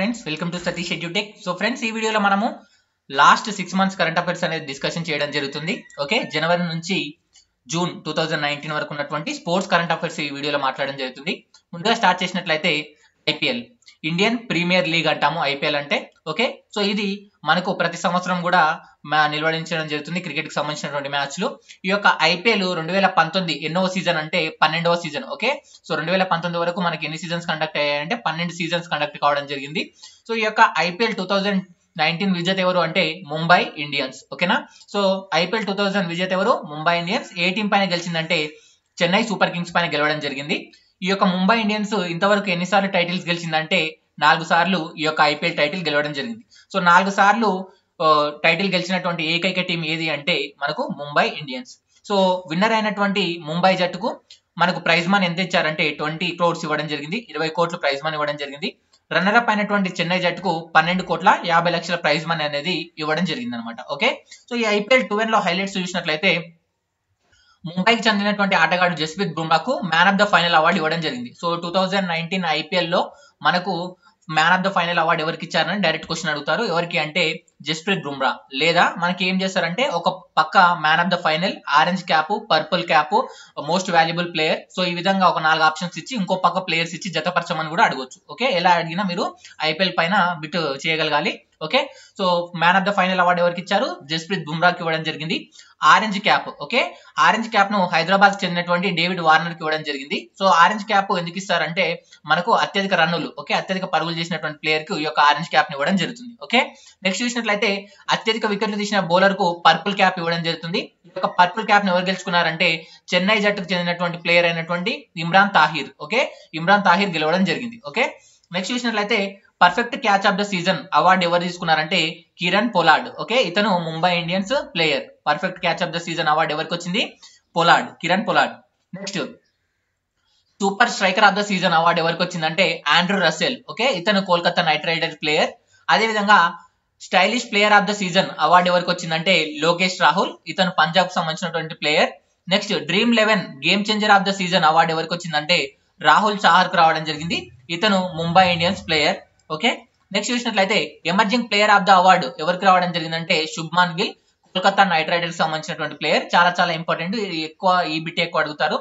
Friends welcome to Satish Edutech. So friends ఈ వీడియోలో మనము last six months current affairs అనేది డిస్కషన్ చేయడం జరుగుతుంది. ఓకే జనవరి నుంచి జూన్ టూ థౌజండ్ నైన్టీన్ వరకు ఉన్నటువంటి స్పోర్ట్స్ కరెంట్ అఫైర్స్ ఈ వీడియోలో మాట్లాడడం జరుగుతుంది. ముందుగా స్టార్ట్ చేసినట్లయితే ఐపీఎల్. ఇండియన్ ప్రీమియర్ లీగ్ అంటాము ఐపీఎల్ అంటే. ఓకే సో ఇది మనకు ప్రతి సంవత్సరం కూడా నిల్వడించడం జరుగుతుంది క్రికెట్కి సంబంధించినటువంటి మ్యాచ్లు. ఈ యొక్క ఐపీఎల్ రెండు వేల పంతొమ్మిది ఎన్నో సీజన్ అంటే పన్నెండవ సీజన్ ఓకే? సో రెండు వేల పంతొమ్మిది వరకు మనకి ఎన్ని సీజన్స్ కండక్ట్ అయ్యాయంటే పన్నెండు సీజన్స్ కండక్ట్ కావడం జరిగింది. సో ఈ యొక్క ఐపీఎల్ టూ థౌజండ్ నైన్టీన్ విజేత ఎవరు అంటే ముంబై ఇండియన్స్ ఓకేనా? సో ఐపీఎల్ టూ థౌజండ్ విజేత ఎవరు? ముంబై ఇండియన్స్. ఏ టీం పైన గెలిచిందంటే చెన్నై సూపర్ కింగ్స్ పైన గెలవడం జరిగింది. ఈ యొక్క ముంబై ఇండియన్స్ ఇంతవరకు ఎన్నిసార్లు టైటిల్స్ గెలిచిందంటే నాలుగు సార్లు ఈ యొక్క ఐపీఎల్ టైటిల్ గెలవడం జరిగింది. సో నాలుగు సార్లు టైటిల్ గెలిచినటువంటి ఏకైక టీం ఏది అంటే మనకు ముంబై ఇండియన్స్. సో విన్నర్ అయినటువంటి ముంబై జట్టుకు మనకు ప్రైజ్ మనీ ఎంత ఇచ్చారంటే ట్వంటీ క్రోర్స్ ఇవ్వడం జరిగింది. ఇరవై కోట్లు ప్రైజ్ మనీ ఇవ్వడం జరిగింది. రన్నర్ అప్ అయినటువంటి చెన్నై జట్టుకు పన్నెండు కోట్ల యాభై లక్షల ప్రైజ్ మనీ అనేది ఇవ్వడం జరిగింది అనమాట ఓకే? సో ఈ ఐపీఎల్ టూవెన్లో హైలైట్స్ చూసినట్లయితే ముంబైకి చెందినటువంటి ఆటగాడు Jasprit బుమ్రాకు man of the final award ఇవ్వడం జరిగింది. సో టూ థౌజండ్ నైన్టీన్ ఐపీఎల్లో మనకు man of the final award ఎవరికి ఇచ్చారని డైరెక్ట్ క్వశ్చన్ అడుగుతారు. ఎవరికి అంటే జస్ప్రీత్ బుమ్రా. లేదా మనకి ఏం చేస్తారంటే ఒక పక్క man of the final orange cap purple cap most valuable player so ఈ విధంగా ఒక నాలుగు ఆప్షన్స్ ఇచ్చి ఇంకో పక్క ప్లేయర్స్ ఇచ్చి జతపరచమని కూడా అడగొచ్చు. ఓకే? ఎలా అడిగినా మీరు ఐపీఎల్ పైన బిట్ చేయగలగాలి. Okay? So man of the final award ఎవరికి ఇచ్చారు? జస్ప్రీత్ బుమ్రాకి ఇవ్వడం జరిగింది. Orange cap okay? ఆరెంజ్ క్యాప్ను హైదరాబాద్కి చెందినటువంటి డేవిడ్ వార్నర్కి ఇవ్వడం జరిగింది. సో ఆరెంజ్ క్యాప్ ఎందుకు ఇస్తారంటే మనకు అత్యధిక రన్నులు ఓకే? అత్యధిక పరుగులు చేసినటువంటి ప్లేయర్కి ఈ యొక్క ఆరెంజ్ క్యాప్ని ఇవ్వడం జరుగుతుంది. ఓకే? నెక్స్ట్ చూసినట్లయితే అత్యధిక వికెట్లు తీసిన బౌలర్కు పర్పుల్ క్యాప్ ఇవ్వడం జరుగుతుంది. ఈ యొక్క పర్పుల్ క్యాప్ ఎవరు గెలుచుకున్నారంటే చెన్నై జట్టుకు చెందినటువంటి ప్లేయర్ అయినటువంటి ఇమ్రాన్ తాహిర్ ఓకే? ఇమ్రాన్ తాహిర్ గెలవడం జరిగింది ఓకే? నెక్స్ట్ చూసినట్లయితే perfect catch of the season award ఎవరు తీసుకున్నారంటే కిరణ్ పొలాడ్ ఓకే? ఇతను Mumbai Indians player perfect catch of the season award ఎవరికి వచ్చింది? Pollard Kieron Pollard. Next super striker of the season award ఎవరికి వచ్చిందంటే ఆండ్రూ రసెల్ ఓకే? ఇతను Kolkata Knight Riders player అదే విధంగా stylish player of the season award ఎవరికి వచ్చిందంటే లోకేష్ రాహుల్. ఇతను పంజాబ్కు సంబంధించినటువంటి player. Next Dream Eleven game changer of the season award ఎవరికి వచ్చిందంటే రాహుల్ చాహర్కు రావడం జరిగింది. ఇతను Mumbai Indians player. Okay? Next చూసినట్లయితే emerging player of the award ఎవరికి రావడం జరిగిందంటే శుభ్మాన్ గిల్ కోల్కతా నైట్ రైడర్స్ సంబంధించినటువంటి ప్లేయర్. చాలా చాలా ఇంపార్టెంట్. ఎక్కువ ఈ బిట్ ఎక్కువ అడుగుతారు.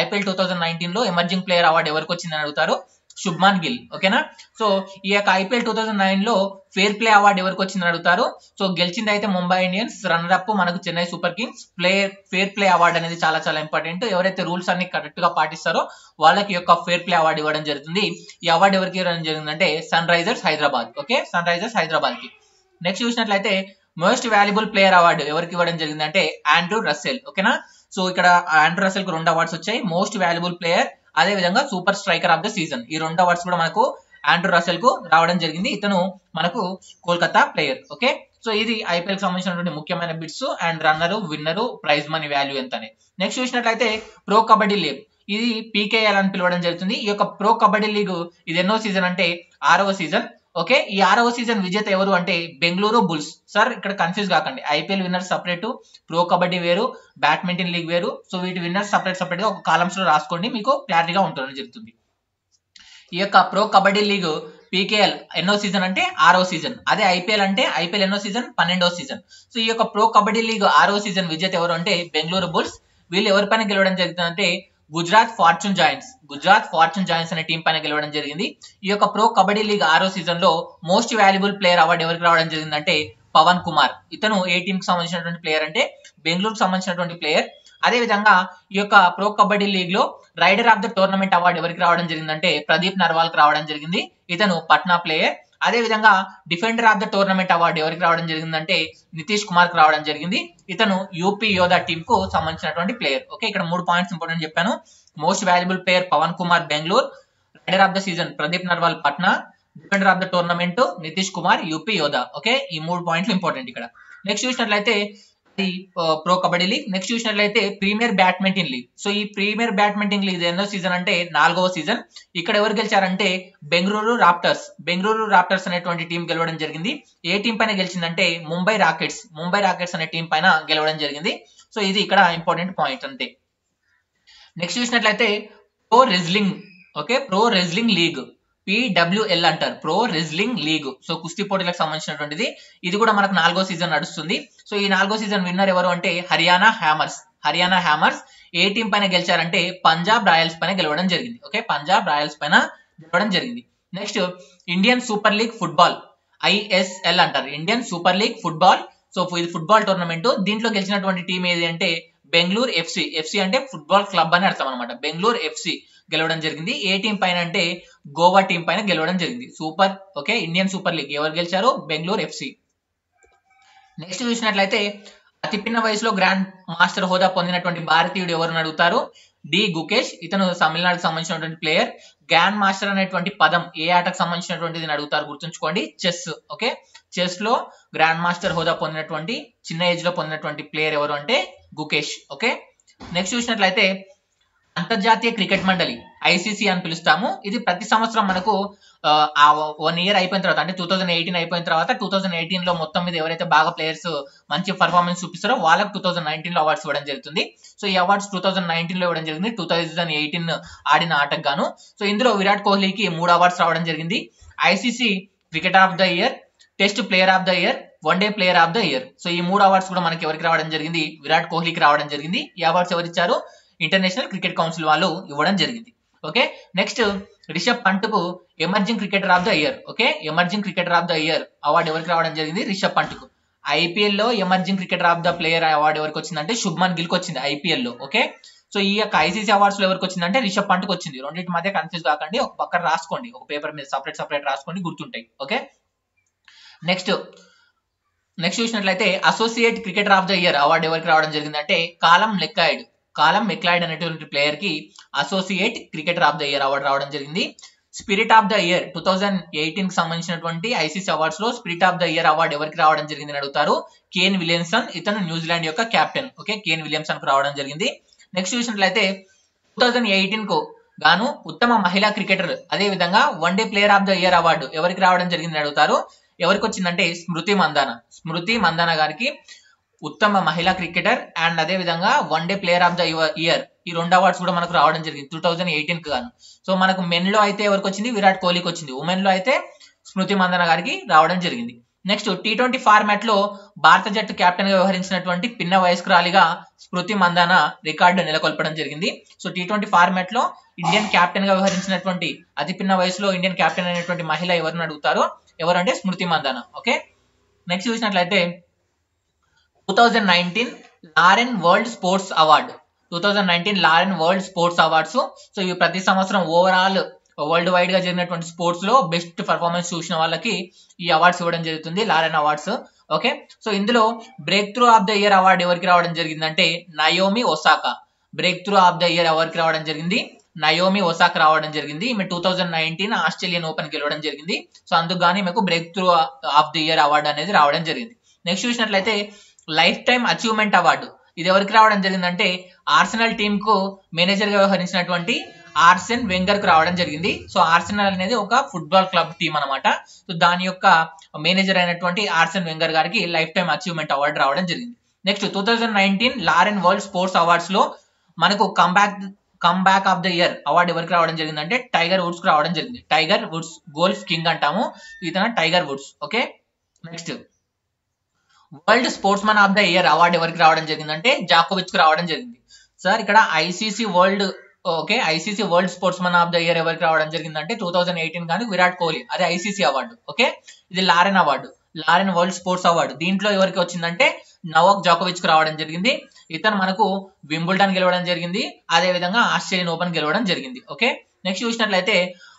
ఐపీఎల్ టూ థౌసండ్ నైన్టీన్లో ఎమర్జింగ్ ప్లేయర్ అవార్డు ఎవరికి వచ్చిందని అడుగుతారు. శుభ్మాన్ గిల్ ఓకేనా? సో ఈ యొక్క ఐపీఎల్ టూ థౌసండ్ నైన్లో ఫేర్ ప్లే అవార్డు ఎవరికి వచ్చిందని అడుగుతారు? సో గెలిచింది అయితే ముంబై ఇండియన్స్ రన్నర్ అప్ మనకు Chennai Super Kings player fair play award అనేది చాలా చాలా ఇంపార్టెంట్ ఎవరైతే రూల్స్ అన్ని కరెక్ట్గా పాటిస్తారో వాళ్ళకి యొక్క ఫేర్ ప్లే అవార్డు ఇవ్వడం జరుగుతుంది. ఈ అవార్డు ఎవరికి ఇవ్వడం జరిగిందంటే Sun Risers Hyderabad okay? Sun Risers హైదరాబాద్కి నెక్స్ట్ చూసినట్లయితే మోస్ట్ వాల్యుబుల్ ప్లేయర్ అవార్డు ఎవరికి ఇవ్వడం జరిగిందంటే ఆండ్రూ రస్సెల్ ఓకేనా? సో ఇక్కడ ఆండ్రూ రస్సెల్కు రెండు అవార్డ్స్ వచ్చాయి. మోస్ట్ వాల్యుబుల్ ప్లేయర్ అదే విధంగా super striker of the season. ఈ రెండు అవార్డ్స్ కూడా మనకు ఆండ్రూ రసెల్కు రావడం జరిగింది. ఇతను మనకు కోల్కతా ప్లేయర్. ఓకే? సో ఇది ఐపీఎల్కి సంబంధించినటువంటి ముఖ్యమైన bits and runner winner prize money value ఎంత అని నెక్స్ట్ చూసినట్లయితే ప్రో కబడ్డీ లీగ్. ఇది పీకేఎల్ అని పిలవడం జరుగుతుంది. ఈ యొక్క ప్రో కబడ్డీ లీగ్ ఇది ఎన్నో సీజన్ అంటే ఆరవ సీజన్. ఓకే ఈ ఆరవ సీజన్ విజేత ఎవరు అంటే బెంగళూరు బుల్స్. సార్ ఇక్కడ కన్ఫ్యూజ్ కాకండి. IPL winner separate Pro Kabaddi వేరు బ్యాడ్మింటన్ లీగ్ వేరు. సో వీటి విన్నర్ సపరేట్ సపరేట్గా ఒక కాలమ్స్లో రాసుకోండి మీకు క్లారిటీగా ఉంటుందని చెప్తుంది. ఈ యొక్క ప్రో కబడ్డీ లీగ్ పీకేఎల్ ఎన్నో సీజన్ అంటే ఆరో సీజన్. అదే ఐపీఎల్ అంటే ఐపీఎల్ ఎన్నో సీజన్ పన్నెండో సీజన్. సో ఈ యొక్క ప్రో కబడ్డీ లీగ్ ఆరో సీజన్ విజేత ఎవరు అంటే బెంగళూరు బుల్స్. వీళ్ళు ఎవరిపైన గెలవడం జరుగుతుందంటే Gujarat Fortune Giants. Gujarat Fortune Giants అనే టీం పైన గెలవడం జరిగింది. ఈ యొక్క ప్రో కబడ్డీ లీగ్ ఆరో సీజన్లో మోస్ట్ వాల్యుబుల్ ప్లేయర్ అవార్డు ఎవరికి రావడం జరిగిందంటే పవన్ కుమార్. ఇతను ఏ టీం కి సంబంధించినటువంటి ప్లేయర్ అంటే బెంగళూరుకు సంబంధించినటువంటి ప్లేయర్ అదే విధంగా ఈ యొక్క ప్రో కబడ్డీ లీగ్లో raider of the tournament award ఎవరికి రావడం జరిగిందంటే ప్రదీప్ నర్వాల్కి రావడం జరిగింది. ఇతను పట్నా ప్లేయర్ అదే విధంగా defender of the tournament award ఎవరికి రావడం జరిగిందంటే నితీష్ కుమార్కి రావడం జరిగింది. ఇతను యూపీ యోధా టీం కు సంబంధించినటువంటి ప్లేయర్ ఓకే ఇక్కడ మూడు పాయింట్స్ ఇంపార్టెంట్ చెప్పాను. Most valuable player Pavan Kumar Bengaluru raider of the season Pradeep Narwal Patna defender of the tournament Nitish Kumar UP Yoddha okay ఈ మూడు పాయింట్లు ఇంపార్టెంట్ ఇక్కడ. నెక్స్ట్ చూసినట్లయితే అది ప్రో కబడ్డీ లీగ్ నెక్స్ట్ చూసినట్లయితే ప్రీమియర్ బ్యాడ్మింటన్ లీగ్ సో ఈ premier badminton league ఎన్నో season అంటే నాలుగవ సీజన్ ఇక్కడ ఎవరు గెలిచారంటే బెంగళూరు రాప్టర్స్ బెంగళూరు రాప్టర్స్ అనేటువంటి టీం గెలవడం జరిగింది. ఏ టీం పైన గెలిచిందంటే ముంబై రాకెట్స్ ముంబై రాకెట్స్ అనే టీం పైన గెలవడం జరిగింది. సో ఇది ఇక్కడ ఇంపార్టెంట్ పాయింట్ అంతే. నెక్స్ట్ చూసినట్లయితే pro wrestling okay pro wrestling league PWL అంటారు ప్రో రెజ్లింగ్ లీగ్. సో కుస్తీ పోటీలకు సంబంధించినటువంటిది. ఇది కూడా మనకు నాలుగో సీజన్ నడుస్తుంది. సో ఈ నాలుగో సీజన్ విన్నర్ ఎవరు అంటే హర్యానా హ్యామర్స్. హర్యానా హ్యామర్స్ ఏ టీం పైన గెలిచారంటే పంజాబ్ రాయల్స్ పైన గెలవడం జరిగింది. ఓకే? పంజాబ్ రాయల్స్ పైన గెలవడం జరిగింది. Next Indian Super League football ISL అంటారు. Indian Super League football. So ఇది ఫుట్బాల్ టోర్నమెంట్. దీంట్లో గెలిచినటువంటి టీం ఏది అంటే బెంగళూరు ఎఫ్సి. ఎఫ్సి అంటే ఫుట్బాల్ క్లబ్ అని అర్థం అనమాట బెంగళూరు ఎఫ్సి గెలవడం జరిగింది. ఏ టీం పైన అంటే గోవా టీం పైన గెలవడం జరిగింది. Super. Okay Indian Super League ఎవరు గెలిచారు? బెంగళూరు ఎఫ్సి. నెక్స్ట్ చూసినట్లయితే అతిపిన్న వయసులో గ్రాండ్ మాస్టర్ హోదా పొందినటువంటి భారతీయుడు ఎవరు అడుగుతారు? డి. గుకేష్. ఇతను తమిళనాడుకు సంబంధించినటువంటి ప్లేయర్. గ్రాండ్ మాస్టర్ అనేటువంటి పదం ఏ ఆటకు సంబంధించినటువంటిది అడుగుతారు? గుర్తుంచుకోండి. చెస్. ఓకే చెస్లో గ్రాండ్ మాస్టర్ హోదా పొందినటువంటి చిన్న ఏజ్లో పొందినటువంటి ప్లేయర్ ఎవరు అంటే గుకేష్ ఓకే? నెక్స్ట్ చూసినట్లయితే అంతర్జాతీయ క్రికెట్ మండలి ఐసీసీ అని పిలుస్తాము. ఇది ప్రతి సంవత్సరం మనకు ఆ వన్ ఇయర్ అయిపోయిన తర్వాత అంటే టూ థౌసండ్ ఎయిటీన్ అయిపోయిన తర్వాత టూ థౌసండ్ ఎయిటీన్లో మొత్తం మీద ఎవరైతే బాగా ప్లేయర్స్ మంచి పర్ఫార్మెన్స్ చూపిస్తారో వాళ్ళకి టూ థౌసండ్ నైన్టీన్లో అవార్డ్స్ ఇవ్వడం జరుగుతుంది. సో ఈ అవార్డ్స్ టూ థౌసండ్ నైన్టీన్లో ఇవ్వడం జరిగింది. టూ థౌసండ్ ఎయిటీన్ ఆడిన ఆటకు గాను. సో ఇందులో విరాట్ కోహ్లీకి మూడు అవార్డ్స్ రావడం జరిగింది. ICC cricketer of the year test player of the year one day player of the year so ఈ మూడు అవార్డ్స్ కూడా మనకి ఎవరికి రావడం జరిగింది? విరాట్ కోహ్లీకి రావడం జరిగింది. ఈ అవార్డ్స్ ఎవరు ఇచ్చారు? ఇంటర్నేషనల్ క్రికెట్ కౌన్సిల్ వాళ్ళు ఇవ్వడం జరిగింది. Okay next Rishabh పంట్కు emerging cricketer of the year okay emerging cricketer of the year award ఎవరికి రావడం జరిగింది? రిషబ్ పంట్కు ఐపీఎల్లో emerging cricketer of the player award ఎవరికి వచ్చిందంటే శుభ్మన్ గిల్కి వచ్చింది ఐపీఎల్లో ఓకే సో ఈ యొక్క ఐసీసీ అవార్డ్స్లో ఎవరికి వచ్చిందంటే రిషబ్ పంట్కు వచ్చింది. రెండింటి మధ్య కన్ఫ్యూజ్ కాకండి. ఒక పక్కన రాసుకోండి. ఒక పేపర్ మీద సపరేట్ సపరేట్ రాసుకోండి. గుర్తుంటాయి. ఓకే నెక్స్ట్ నెక్స్ట్ చూసినట్లయితే associate cricketer of the year award ఎవరికి రావడం జరిగిందంటే కాలం లెక్కాయిడ్ కాలం మెక్లాయిడ్ అనేటువంటి ప్లేయర్కి associate cricketer of the year award రావడం జరిగింది. Spirit of the year two thousand ఎయిటీన్కి సంబంధించినటువంటి ICC అవార్డ్స్లో spirit of the year award ఎవరికి రావడం జరిగింది అడుగుతారు? కేన్ విలియమ్సన్ ఇతను న్యూజిలాండ్ యొక్క కెప్టెన్ ఓకే కేన్ విలియమ్సన్కు రావడం జరిగింది. నెక్స్ట్ చూసినట్లయితే టూ థౌసండ్ ఎయిటీన్కు గాను ఉత్తమ మహిళా క్రికెటర్ అదే విధంగా one day player of the year award ఎవరికి రావడం జరిగింది అడుగుతారు? ఎవరికి వచ్చిందంటే స్మృతి మందాన. స్మృతి మందాన గారికి ఉత్తమ మహిళా క్రికెటర్ అండ్ అదే విధంగా one day player of the year. ఈ రెండు అవార్డ్స్ కూడా మనకు రావడం జరిగింది. టూ థౌజండ్ ఎయిటీన్కి గాను. సో మనకు మెన్లో అయితే ఎవరికి వచ్చింది విరాట్ కోహ్లీకి వచ్చింది ఉమెన్లో అయితే స్మృతి మందన గారికి రావడం జరిగింది. నెక్స్ట్ టీ ట్వంటీ ఫార్మాట్లో భారత జట్టు కెప్టెన్గా వ్యవహరించినటువంటి పిన్న వయస్కురాలిగా స్మృతి మందాన రికార్డు నెలకొల్పడం జరిగింది. సో టీ ట్వంటీ ఫార్మాట్లో ఇండియన్ కెప్టెన్గా వ్యవహరించినటువంటి అతి పిన్న వయసులో ఇండియన్ కెప్టెన్ అయినటువంటి మహిళ ఎవరిని అడుగుతారో? ఎవరంటే స్మృతి మందన ఓకే? నెక్స్ట్ చూసినట్లయితే two thousand nineteen Laureus world sports award. Two thousand nineteen Laureus world sports awards. So ఇవి ప్రతి సంవత్సరం ఓవరాల్ వరల్డ్ వైడ్గా జరిగినటువంటి స్పోర్ట్స్లో బెస్ట్ పర్ఫార్మెన్స్ చూసిన వాళ్ళకి ఈ అవార్డ్స్ ఇవ్వడం జరుగుతుంది లారెన్ అవార్డ్స్. ఓకే? సో ఇందులో breakthrough of the year award ఎవరికి రావడం జరిగిందంటే Naomi Osaka. Breakthrough of the year ఎవరికి రావడం జరిగింది? నయోమి ఒసాక్ రావడం జరిగింది. ఈమె two thousand nineteen Australian Open గెలవడం జరిగింది. సో అందుకు గానీ మీకు breakthrough of the year award అనేది రావడం జరిగింది. నెక్స్ట్ చూసినట్లయితే లైఫ్ టైమ్ అచీవ్మెంట్ అవార్డు ఇది ఎవరికి రావడం జరిగిందంటే ఆర్సెనల్ టీమ్కు మేనేజర్గా వ్యవహరించినటువంటి ఆర్సెన్ వెంగర్కు రావడం జరిగింది. సో ఆర్సెనల్ అనేది ఒక ఫుట్బాల్ క్లబ్ టీం అనమాట సో దాని యొక్క మేనేజర్ అయినటువంటి Arsene Wenger garu lifetime achievement award రావడం జరిగింది. Next two thousand nineteen Laureus world sports అవార్డ్స్లో మనకు comeback come back of the year award ఎవరికి రావడం జరిగిందంటే టైగర్ వుడ్స్కు రావడం జరిగింది. టైగర్ వుడ్స్ గోల్ఫ్ కింగ్ అంటాము. ఇతను Tiger Woods okay next world sports man of the year award ఎవరికి రావడం జరిగిందంటే జాకోవిచ్కు రావడం జరిగింది. సార్ ఇక్కడ ICC world okay ICC world sports man of the year ఎవరికి రావడం జరిగిందంటే టూ థౌసండ్ ఎయిటీన్ కానీ విరాట్ కోహ్లీ అదే ఐసీసీ అవార్డు ఓకే ఇది Laureus award Laureus world sports award దీంట్లో ఎవరికి వచ్చిందంటే నవాక్ జాకోవిచ్కు రావడం జరిగింది. ఇతను మనకు వింబుల్డన్ గెలవడం జరిగింది. అదే విధంగా ఆస్ట్రేలియన్ ఓపెన్ గెలవడం జరిగింది. ఓకే? నెక్స్ట్ చూసినట్లయితే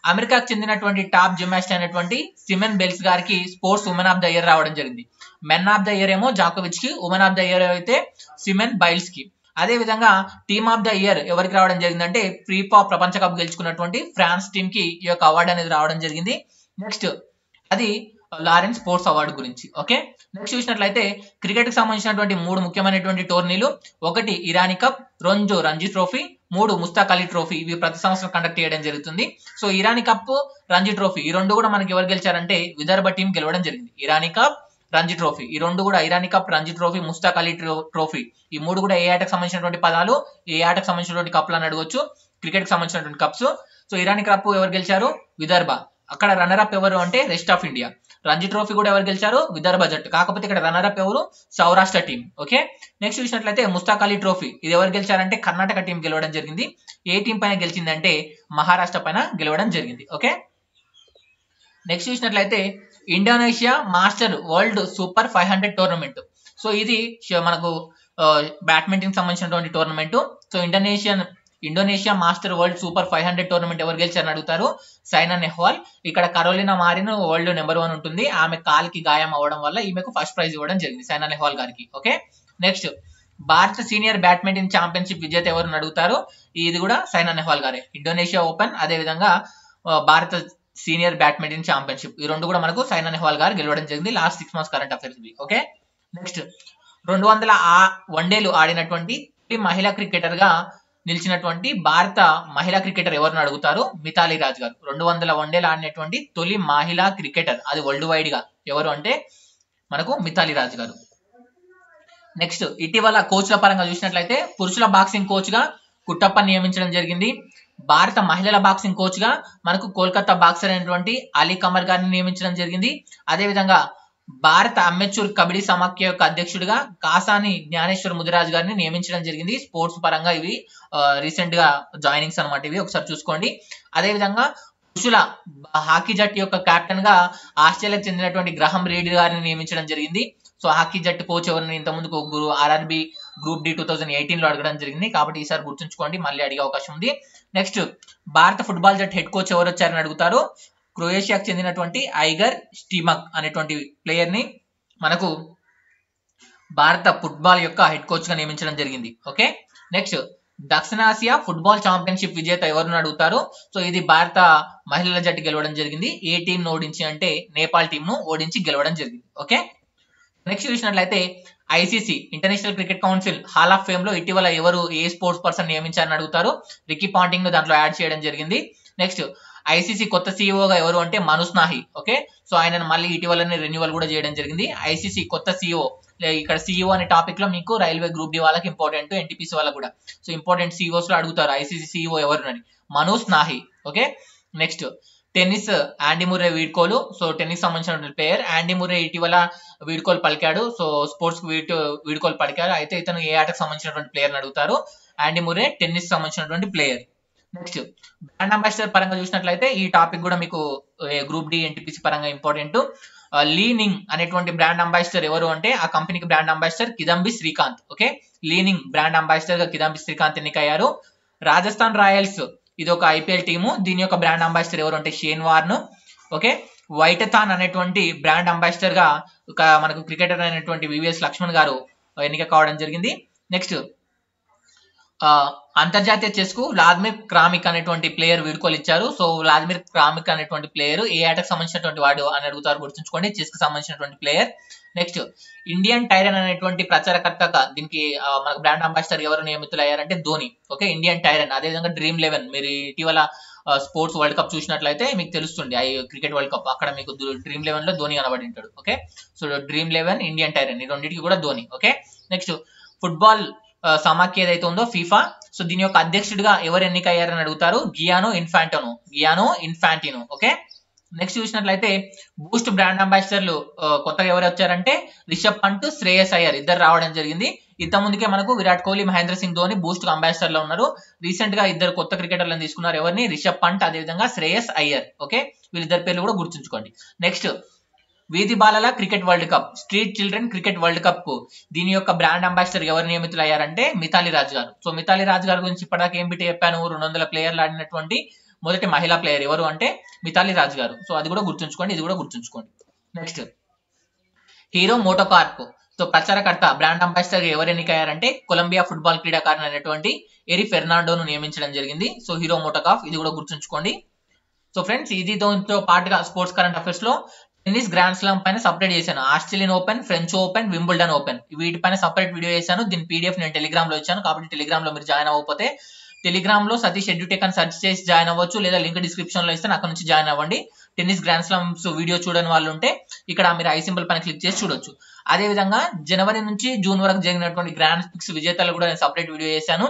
అమెరికాకు చెందినటువంటి టాప్ జిమ్నాస్ట్ అయినటువంటి సిమెన్ బెల్స్ గారికి sports women of the year రావడం జరిగింది. మెన్ ఆఫ్ ద ఇయర్ ఏమో జాకోవిచ్కి ఉమెన్ ఆఫ్ ద ఇయర్ అయితే సిమెన్ బైల్స్కి అదే విధంగా టీమ్ ఆఫ్ ద ఇయర్ ఎవరికి రావడం జరిగిందంటే ఫ్రీపా ప్రపంచ కప్ గెలుచుకున్నటువంటి ఫ్రాన్స్ టీమ్కి ఈ యొక్క అవార్డు అనేది రావడం జరిగింది. నెక్స్ట్ అది లారెన్స్ స్పోర్ట్స్ అవార్డు గురించి ఓకే? నెక్స్ట్ చూసినట్లయితే క్రికెట్కి సంబంధించినటువంటి మూడు ముఖ్యమైనటువంటి టోర్నీలు ఒకటి ఇరానీ కప్ రెండు రంజీ ట్రోఫీ మూడు ముస్తాక్ అలీ ట్రోఫీ ఇవి ప్రతి సంవత్సరం కండక్ట్ చేయడం జరుగుతుంది. So Irani Cup Ranji Trophy ఈ రెండు కూడా మనకి ఎవరు గెలిచారంటే విదర్భ టీం గెలవడం జరిగింది. ఇరానీ కప్ రంజీ ట్రోఫీ ఈ రెండు కూడా Irani Cup Ranji Trophy Mushtaq Ali Trophy ఈ మూడు కూడా ఏ ఆటకు సంబంధించినటువంటి పదాలు ఏ ఆటకు సంబంధించినటువంటి కప్లు అని అడగొచ్చు క్రికెట్కి సంబంధించినటువంటి కప్స్. సో ఇరానీ కప్ ఎవరు గెలిచారు? విదర్భ. అక్కడ రన్నర్ అప్ ఎవరు అంటే rest of India. Ranji Trophy కూడా ఎవరు గెలిచారు? విదర్భ జట్టు కాకపోతే ఇక్కడ రన్నర్ అప్ ఎవరు? సౌరాష్ట్ర టీం. ఓకే? నెక్స్ట్ చూసినట్లయితే ముస్తాక్ అలీ ట్రోఫీ. ఇది ఎవరు గెలిచారంటే కర్ణాటక టీం గెలవడం జరిగింది. ఏ టీం పైన గెలిచిందంటే మహారాష్ట్ర పైన గెలవడం జరిగింది. ఓకే? నెక్స్ట్ చూసినట్లయితే Indonesia Master world super five hundred tournament. So ఇది మనకు బ్యాడ్మింటన్ సంబంధించినటువంటి tournament. So Indonesian Indonesia Master world super five hundred tournament ఎవరు గెలిచారని అడుగుతారు? సైనా నెహ్వాల్. ఇక్కడ Carolina Marin world number one ఉంటుంది. ఆమె కాలికి గాయం అవ్వడం వల్ల ఈమెకు ఫస్ట్ ప్రైజ్ ఇవ్వడం జరిగింది సైనా నెహ్వాల్ గారికి. ఓకే? నెక్స్ట్ భారత సీనియర్ బ్యాడ్మింటన్ ఛాంపియన్షిప్ విజేత ఎవరు అడుగుతారు? ఇది కూడా సైనా నెహ్వాల్ గారే. ఇండోనేషియా ఓపెన్ అదే విధంగా భారత సీనియర్ బ్యాడ్మింటన్ ఛాంపియన్షిప్. ఈ రెండు కూడా మనకు సైనా నెహ్వాల్ గారు గెలవడం జరిగింది. Last six months current affairs okay? Next రెండు వందల ఆ వన్డేలు ఆడినటువంటి మహిళా క్రికెటర్గా నిలిచినటువంటి భారత మహిళా క్రికెటర్ ఎవరిని అడుగుతారు? మితాలి రాజ్ గారు. రెండు వందల వన్డేలు ఆడినటువంటి తొలి మహిళా క్రికెటర్. అది వరల్డ్ వైడ్గా. ఎవరు అంటే మనకు మితాలి రాజ్ గారు. నెక్స్ట్ ఇటీవల కోచ్ల పరంగా చూసినట్లయితే పురుషుల బాక్సింగ్ కోచ్గా కుట్టప్ప నియమించడం జరిగింది. భారత మహిళల బాక్సింగ్ కోచ్గా మనకు కోల్కతా బాక్సర్ అయినటువంటి అలీ కమర్ గారిని నియమించడం జరిగింది. అదే విధంగా భారత అమెచ్యూర్ కబడ్డీ సమాఖ్య యొక్క అధ్యక్షుడిగా కాసాని జ్ఞానేశ్వర్ ముదిరాజ్ గారిని నియమించడం జరిగింది. స్పోర్ట్స్ పరంగా ఇవి రీసెంట్గా జాయినింగ్స్ అన్నమాట ఇవి. ఒకసారి చూసుకోండి. అదే విధంగా పురుషుల హాకీ జట్టు యొక్క కెప్టెన్గా ఆస్ట్రేలియాకు చెందినటువంటి గ్రహం రీడ్ గారిని నియమించడం జరిగింది. సో హాకీ జట్టు కోచ్ ఎవరిని ఇంతకుముందు గురు RRB group D two thousand ఎయిటీన్లో అడగడం జరిగింది. కాబట్టి ఈసారి గుర్తుంచుకోండి. మళ్ళీ అడిగే అవకాశం ఉంది. నెక్స్ట్ భారత ఫుట్బాల్ జట్టు హెడ్ కోచ్ ఎవరు వచ్చారని అడుగుతారు. క్రొయేషియాకు చెందినటువంటి ఐగర్ స్టీమక్ అనేటువంటి ప్లేయర్ని మనకు భారత ఫుట్బాల్ యొక్క హెడ్ కోచ్గా నియమించడం జరిగింది. ఓకే నెక్స్ట్ దక్షిణాసియా ఫుట్బాల్ ఛాంపియన్షిప్ విజేత ఎవరిని అడుగుతారు? సో ఇది భారత మహిళల జట్టు గెలవడం జరిగింది. ఏ టీంను ఓడించి అంటే నేపాల్ టీంను ఓడించి గెలవడం జరిగింది. ఓకే నెక్స్ట్ చూసినట్లయితే ICC international cricket council hall of ఫేమ్లో ఇటీవల ఎవరు ఏ స్పోర్ట్స్ పర్సన్ నియమించారని అడుగుతారు? రికీ పాంటింగ్ను దాంట్లో యాడ్ చేయడం జరిగింది. నెక్స్ట్ ఐసీసీ కొత్త సీఈఓగా ఎవరు అంటే మనుస్ నాహి ఓకే? సో ఆయన మళ్ళీ ఇటీవలనే రెన్యువల్ కూడా చేయడం జరిగింది. ఐసీసీ కొత్త సీఈఓ ఇక్కడ సీఈఓ అనే టాపిక్లో మీకు రైల్వే గ్రూప్ డి వాళ్ళకి ఇంపార్టెంట్ ఎన్టీపీసీ వాళ్ళకి కూడా. సో ఇంపార్టెంట్ సీఈఓస్లో అడుగుతారు ఐసీసీ సీఈఓ ఎవరు అని Manoj నాహి okay? Next tennis Andy Murray వీడ్కోలు సో టెన్నిస్ సంబంధించిన ప్లేయర్ యాండీ ముర్రే ఇటీవల వీడ్కోలు పలికాడు. సో స్పోర్ట్స్ వీడ్ వీడ్కోలు పలికాడు. అయితే ఇతను ఏ ఆటకు సంబంధించినటువంటి ప్లేయర్ అడుగుతారు? యాండీ ముర్రే టెన్నిస్ సంబంధించినటువంటి ప్లేయర్ నెక్స్ట్ బ్రాండ్ అంబాసిడర్ పరంగా చూసినట్లయితే ఈ టాపిక్ కూడా మీకు గ్రూప్ డి ఎన్టీపీసీ పరంగా ఇంపార్టెంట్. లీనింగ్ అనేటువంటి బ్రాండ్ అంబాసిడర్ ఎవరు అంటే ఆ కంపెనీకి brand ambassador Kidambi Srikanth okay? Li Ning brand అంబాసిడర్గా Kidambi Srikanth ఎన్నికయ్యారు. రాజస్థాన్ రాయల్స్ ఇది ఒక ఐపీఎల్ టీము. దీని యొక్క బ్రాండ్ అంబాసిడర్ ఎవరు అంటే షేన్ వార్న్ ఓకే? వైటథాన్ అనేటువంటి బ్రాండ్ అంబాసిడర్గా ఒక మనకు క్రికెటర్ అయినటువంటి వివిఎస్ లక్ష్మణ్ గారు ఎన్నిక కావడం జరిగింది. నెక్స్ట్ అంతర్జాతీయ చెస్కు వ్లాదిమిర్ క్రామిక్ అనేటువంటి ప్లేయర్ వీడుకోలు ఇచ్చారు. సో వ్లాదిమిర్ క్రామిక్ అనేటువంటి ప్లేయర్ ఏ ఆటకు సంబంధించినటువంటి వాడు అని అడుగుతారు గుర్తుంచుకోండి. చెస్కు సంబంధించినటువంటి ప్లేయర్ నెక్స్ట్ ఇండియన్ టైరన్ అనేటువంటి ప్రచారకర్త దీనికి మనకు బ్రాండ్ అంబాసిడర్ ఎవరు నియమితులయ్యారంటే ధోని. ఓకే ఇండియన్ టైరన్ అదేవిధంగా డ్రీమ్ లెవెన్ మీరు ఇటీవల స్పోర్ట్స్ వరల్డ్ కప్ చూసినట్లయితే మీకు తెలుస్తుంది. ఐ క్రికెట్ వరల్డ్ కప్ అక్కడ మీకు డ్రీమ్ లెవెన్లో ధోని కనబడి ఉంటాడు okay so Dream Eleven Indian Terrain ఈ రెండింటికి కూడా ధోని. ఓకే నెక్స్ట్ ఫుట్బాల్ సమాఖ్య ఏదైతే ఉందో ఫీఫా. సో దీని యొక్క అధ్యక్షుడిగా ఎవరు ఎన్నికయ్యారని అడుగుతారు? Gianni ఇన్ఫాంటోను. Gianni Infantino. Okay? Next చూసినట్లయితే బూస్ట్ బ్రాండ్ అంబాసిడర్లు కొత్తగా ఎవరు వచ్చారంటే రిషబ్ పంట్ శ్రేయస్ అయ్యర్. ఇద్దరు రావడం జరిగింది. ఇంత ముందుకే మనకు విరాట్ కోహ్లీ మహేంద్ర సింగ్ ధోని బూస్ట్ అంబాసిడర్లో ఉన్నారు. రీసెంట్గా ఇద్దరు కొత్త క్రికెటర్లను తీసుకున్నారు ఎవరిని? రిషబ్ పంట్ అదేవిధంగా శ్రేయస్ అయ్యర్. ఓకే? వీళ్ళిద్దరి పేర్లు కూడా గుర్తుంచుకోండి. నెక్స్ట్ వీధి బాలల cricket world cup street children cricket world కప్కు దీని యొక్క బ్రాండ్ అంబాసిడర్ ఎవరు నియమితులు అయ్యారంటే మిథాలి రాజ్ గారు. సో మిథాలి రాజ్ గారి గురించి ఇప్పటిదాకా ఏం బిట్టి చెప్పాను? రెండు వందల ప్లేయర్లు ఆడినటువంటి మొదటి మహిళా ప్లేయర్ ఎవరు అంటే మిథాలి రాజ్ గారు. సో అది కూడా గుర్తుంచుకోండి ఇది కూడా గుర్తుంచుకోండి. నెక్స్ట్. హీరో మోటోకార్ప్ సో ప్రచారకర్త బ్రాండ్ అంబాసిడర్ ఎవరు ఎన్నికయ్యారంటే కొలంబియా ఫుట్బాల్ క్రీడాకారుని అయినటువంటి ఎరి ఫెర్నాండోను నియమించడం జరిగింది. సో హీరో మోటోకాఫ్ ఇది కూడా గుర్తుంచుకోండి. సో ఫ్రెండ్స్ ఇది దాంతో పాటుగా స్పోర్ట్స్ కరెంట్ అఫైర్స్లో టెన్నిస్ గ్రాండ్ స్లామ్ పైన సపరేట్ చేశాను. Australian open French open Wimbledon open వీటిపైన సపరేట్ వీడియో చేశాను. దీని పీడిఎఫ్ నేను టెలిగ్రామ్లో ఇచ్చాను. కాబట్టి టెలిగ్రామ్లో మీరు జాయిన్ అవ్వకపోతే టెలిగ్రామ్లో సతీష్ ఎడ్యుటెక్ అని సెర్చ్ చేసి జాయిన్ అవ్వచ్చు. లేదా లింక్ డిస్క్రిప్షన్లో ఇస్తాను అక్కడ నుంచి జాయిన్ అవ్వండి. టెన్నిస్ గ్రాండ్ స్లామ్స్ వీడియో చూడని వాళ్ళు ఉంటే ఇక్కడ మీరు ఐ సింబల్ పైన క్లిక్ చేసి చూడొచ్చు. అదే విధంగా జనవరి నుంచి జూన్ వరకు జరిగినటువంటి గ్రాండ్ ఫిక్స్ విజేతలు కూడా నేను సపరేట్ వీడియో చేశాను.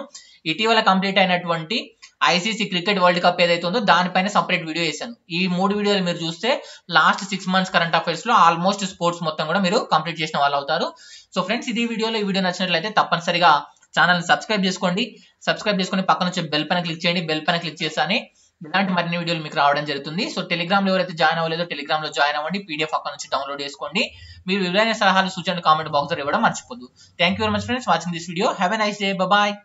ఇటీవల కంప్లీట్ అయినటువంటి ఐసీసీ క్రికెట్ వరల్డ్ కప్ ఏదైతే ఉందో దానిపైన సపరేట్ వీడియో చేశాను ఈ మూడు వీడియోలు మీరు చూస్తే లాస్ట్ సిక్స్ మంత్స్ కరెంట్ అఫైర్స్లో ఆల్మోస్ట్ స్పోర్ట్స్ మొత్తం కూడా మీరు కంప్లీట్ చేసిన వాళ్ళు అవుతారు. సో ఫ్రెండ్స్ ఇది వీడియోలో ఈ వీడియో నచ్చినట్లయితే తప్పనిసరిగా ఛానల్ సబ్స్క్రైబ్ చేసుకోండి. సబ్స్క్రైబ్ చేసుకొని పక్కన వచ్చే బెల్ పైన క్లిక్ చేయండి. బెల్ పైన క్లిక్ చేసాని ఇలాంటి మరిన్ని వీడియోలు మీకు రావడం జరుగుతుంది. సో టెలిగ్రామ్లో ఎవరైతే జాయిన్ అవ్వలేదో టెలిగ్రామ్లో జాయిన్ అవ్వండి. పీడిఎఫ్ అక్కడ నుంచి డౌన్లోడ్ చేసుకోండి. మీరు వివరైన సలహాలు సూచనలు కామెంట్ బాక్స్ ఇవ్వడం మర్చిపోదు thank you very much friends watching this video have a nice day bye